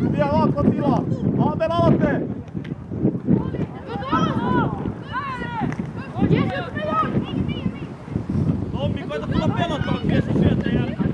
Bija lako bila. Ande nalate. Domi, koji da puno penalta, pješiš, jete, jete.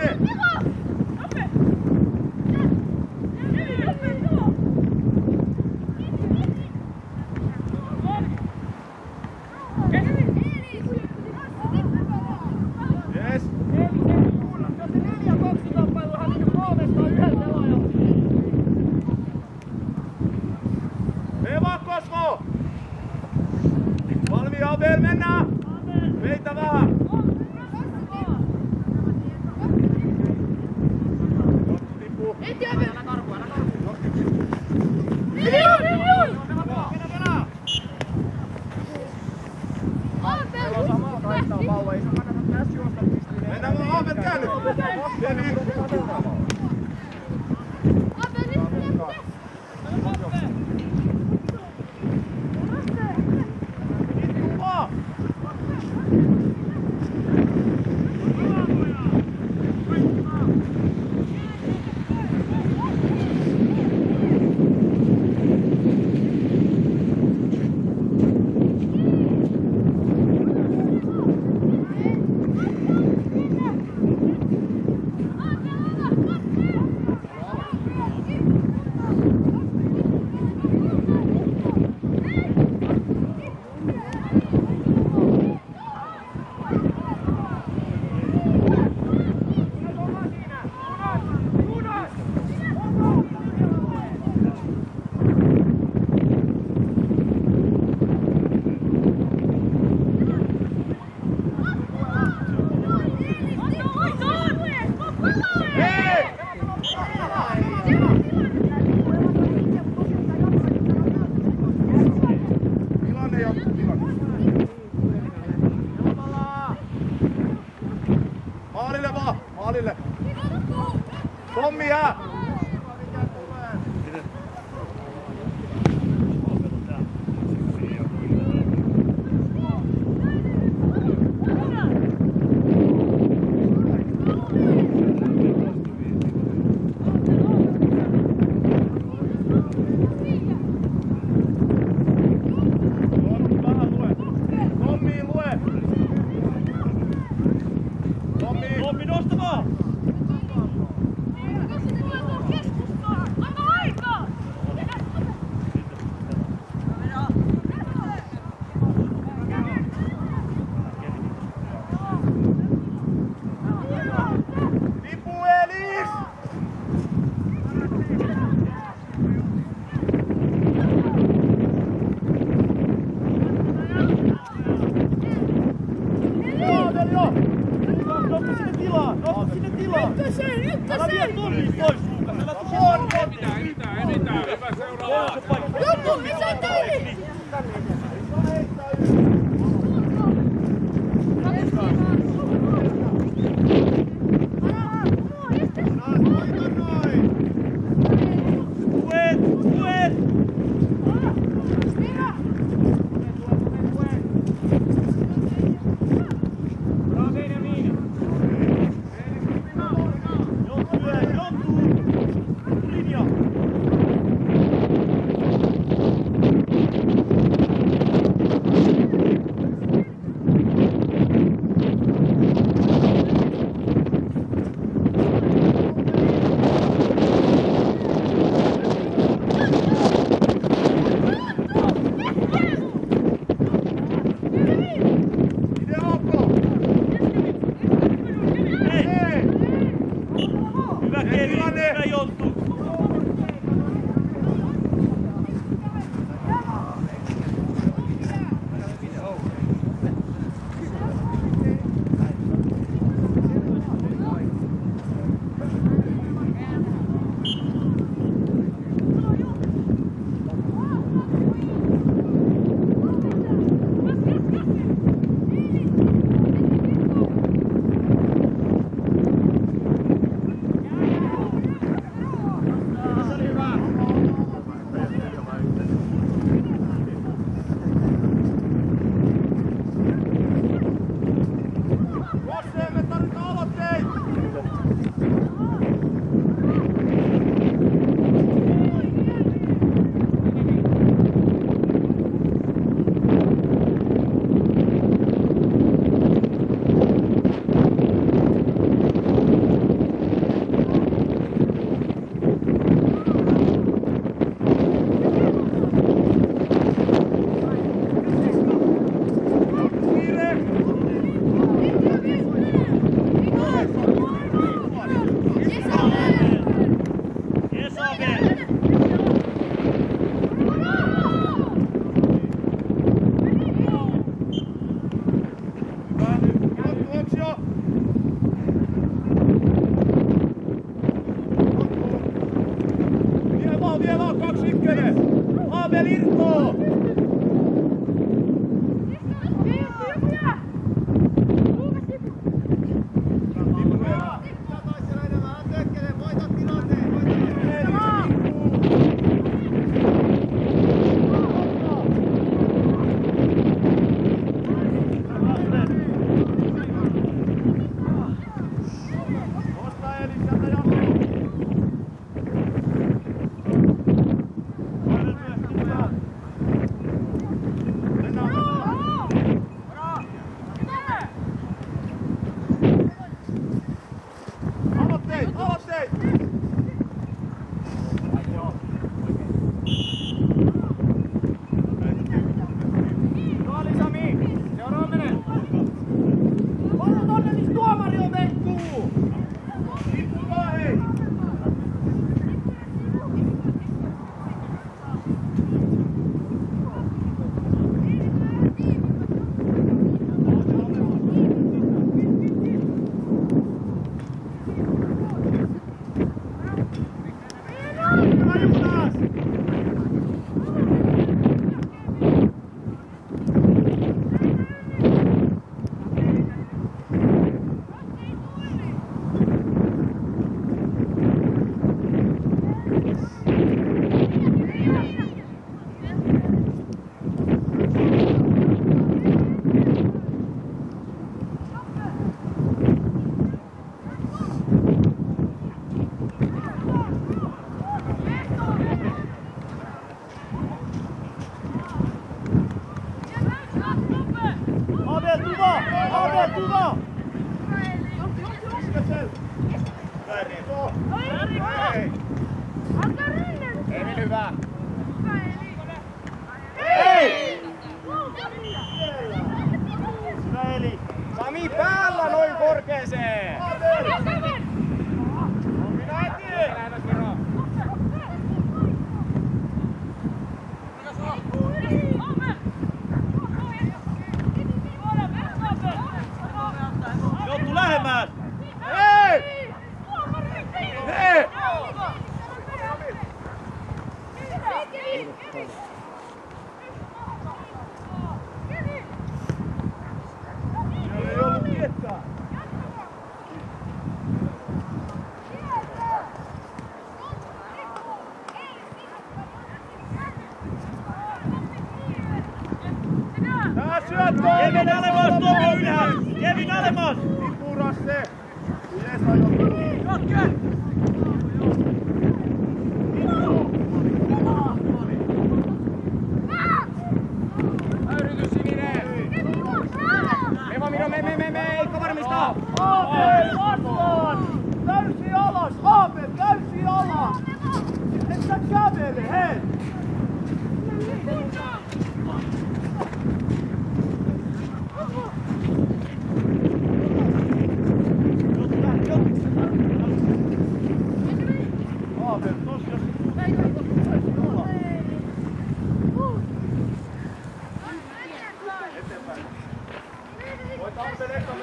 Yeah.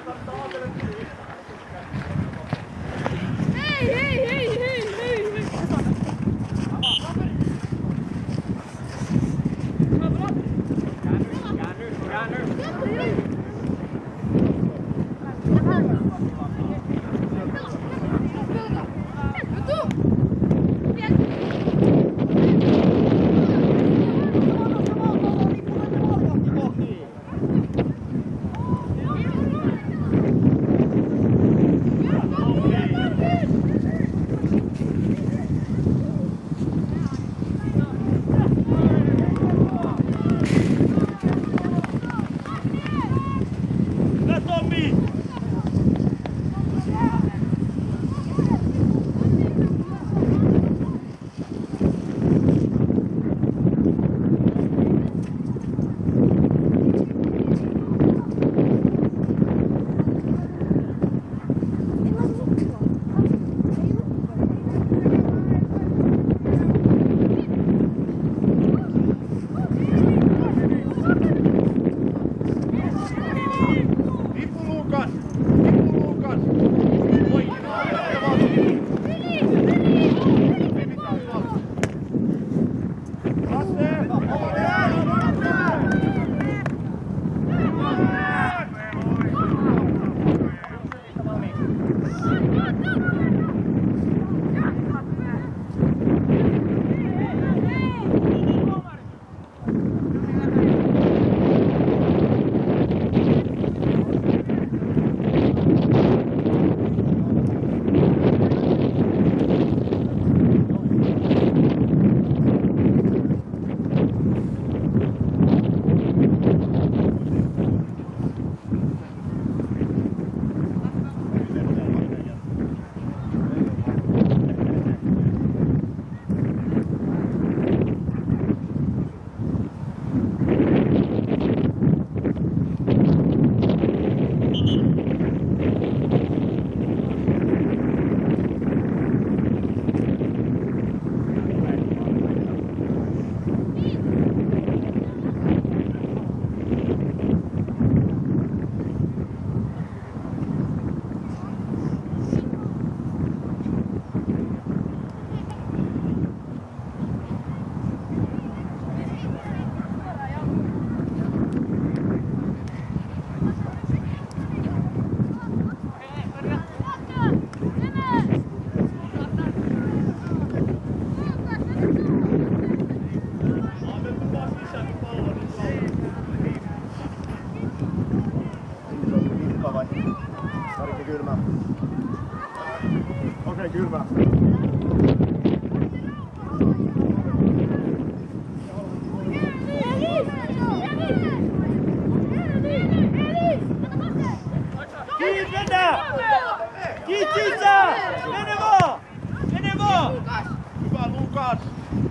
Спасибо. squad.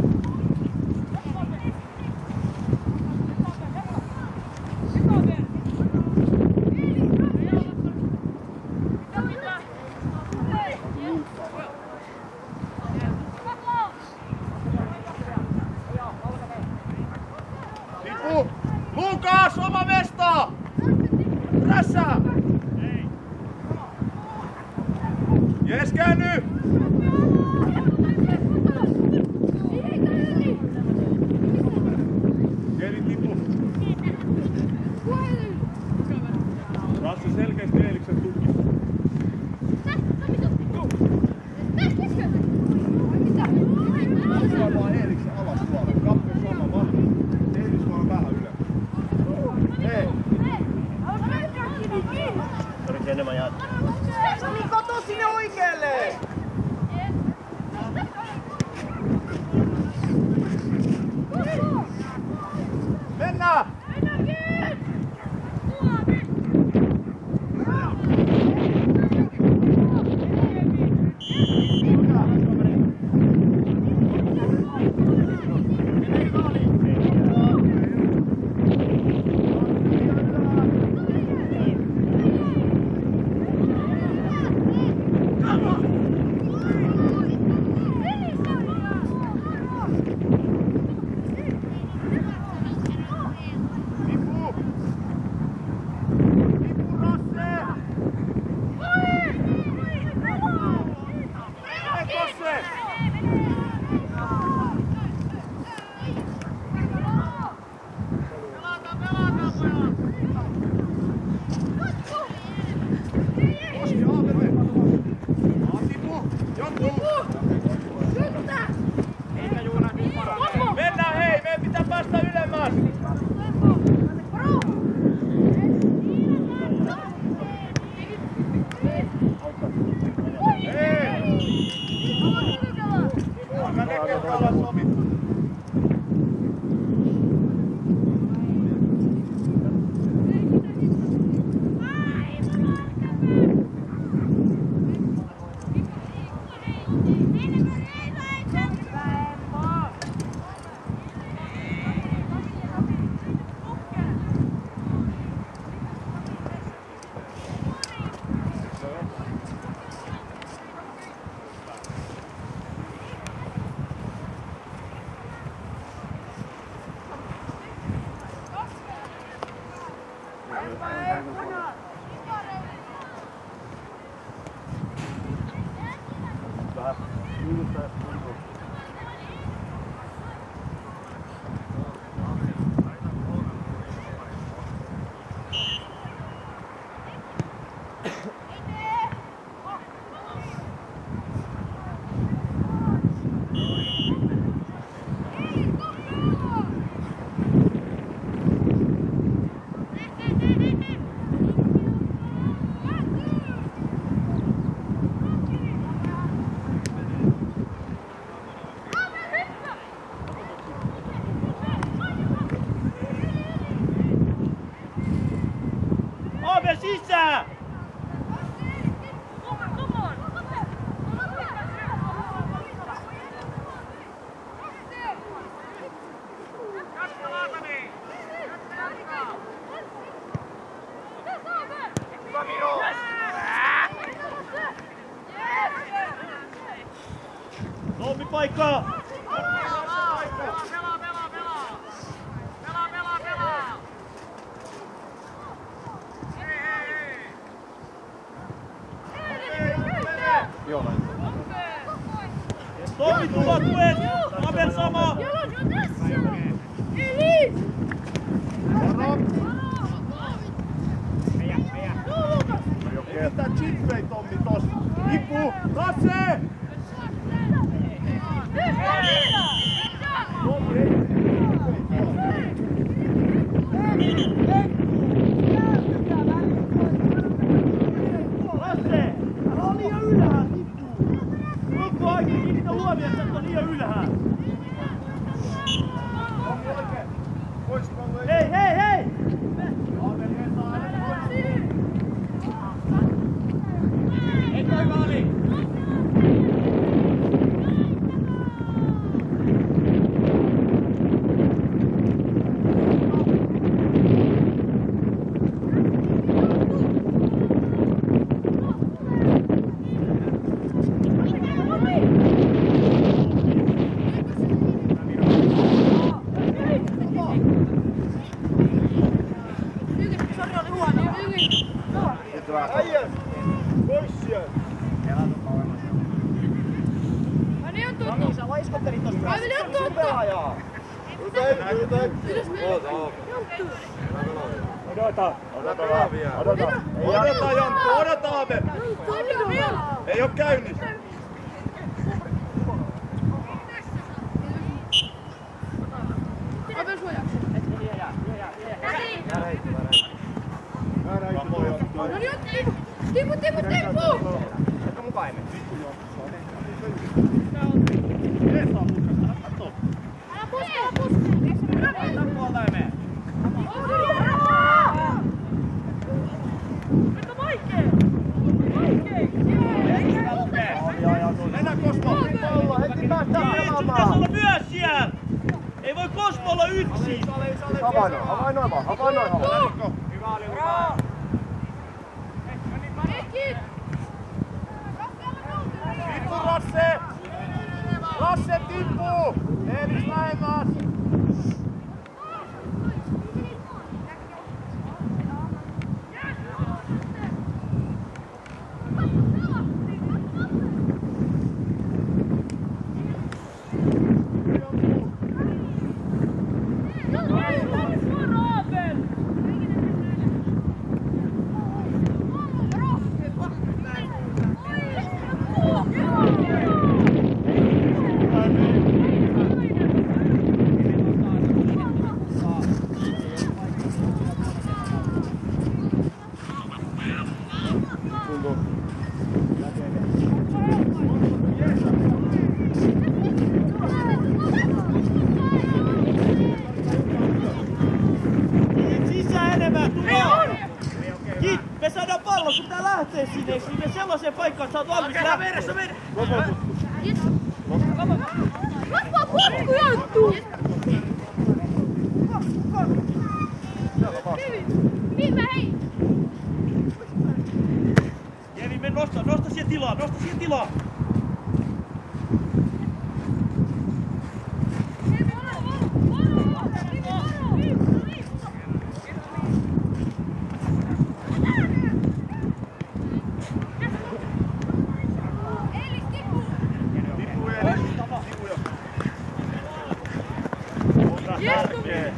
tärkeä.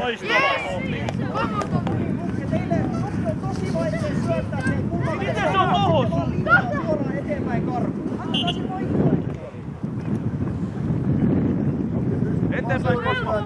Loistava on on eteenpäin karkuun. Annetaan se poikkoa. Eteenpäin Se.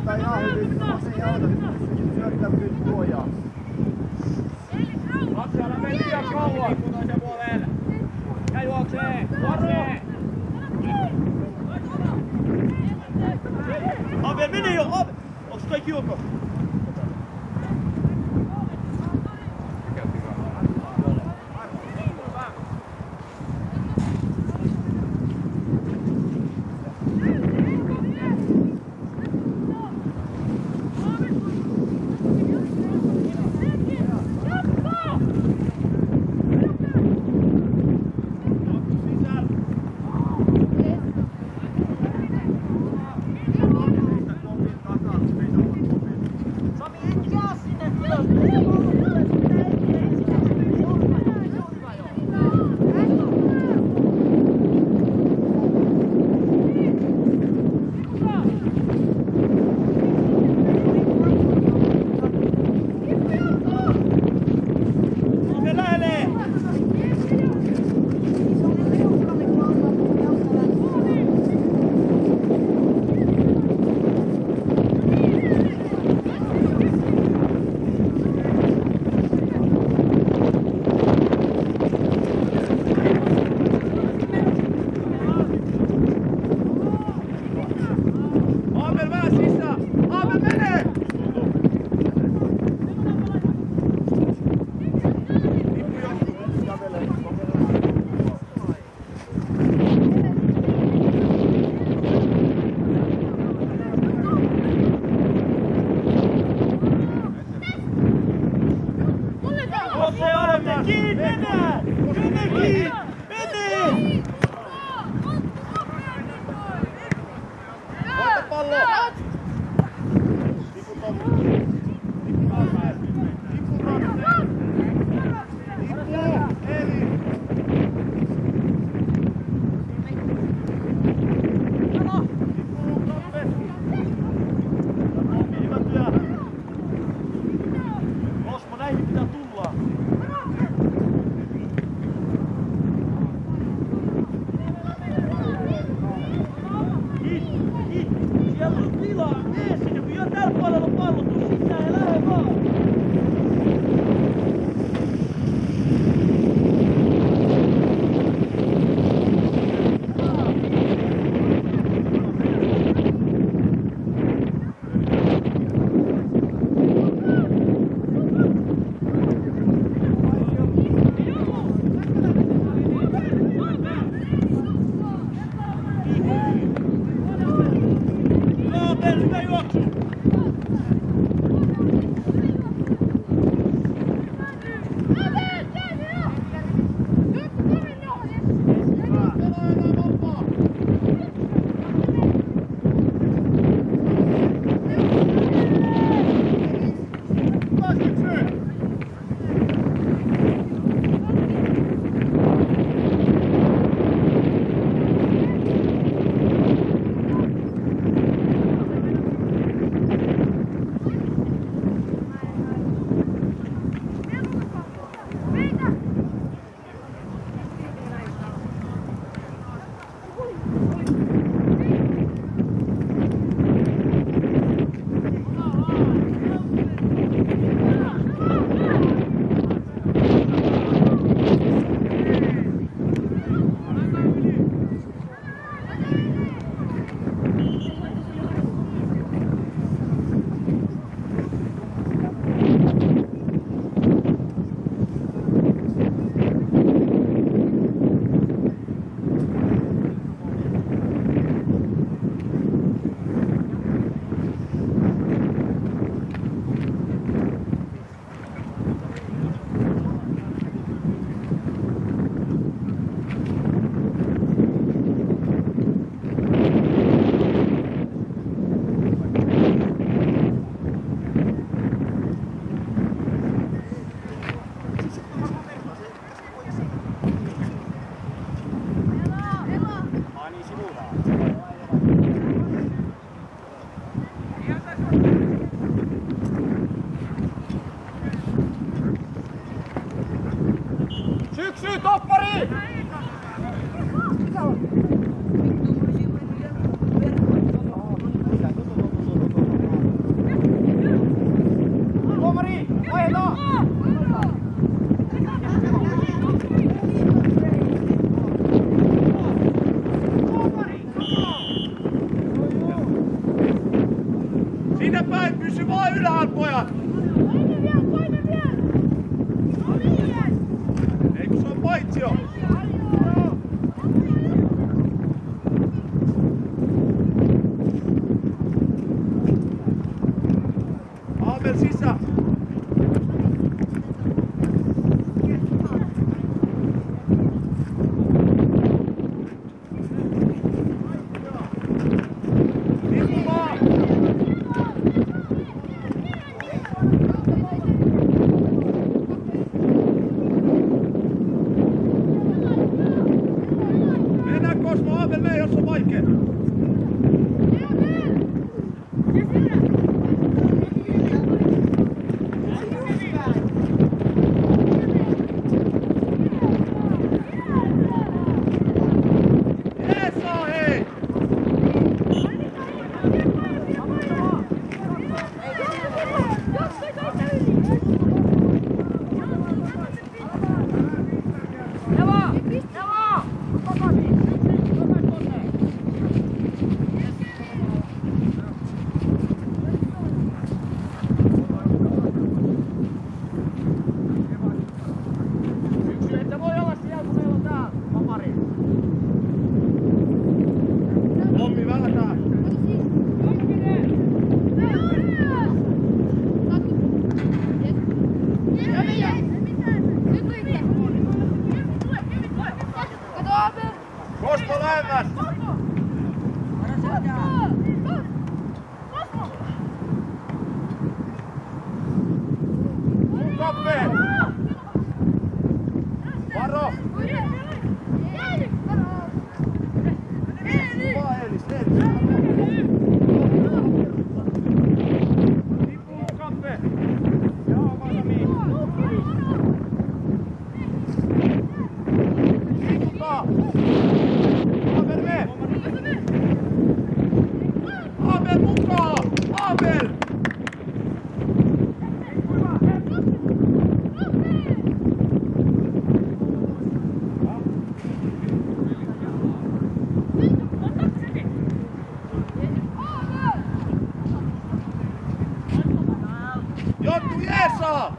쳤다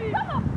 me!